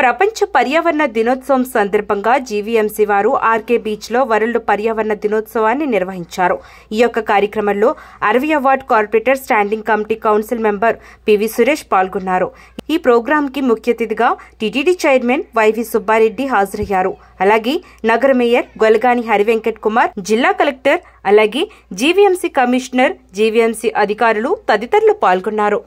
ప్రపంచ పర్యావరణ దినోత్సవం సందర్భంగా జీవీఎంసీ వారు ఆర్కే బీచ్లో వరల్డ్ పర్యావరణ దినోత్సవాన్ని నిర్వహించారు. ఈ యొక్క కార్యక్రమంలో అరవై ward corporator standing committee council member PV Suresh పాల్గొన్నారు. ఈ ప్రోగ్రాంకి ముఖ్య అతిథిగా టీటీడీ చైర్మన్ వైవి సుబ్బారెడ్డి హాజరయ్యారు. అలాగే నగర మేయర్ గొలగాని హరివెంకట్ కుమార్ జిల్లా కలెక్టర్ అలాగే జీవీఎంసీ కమిషనర్ జీవీఎంసీ అధికారులు తదితరులు పాల్గొన్నారు.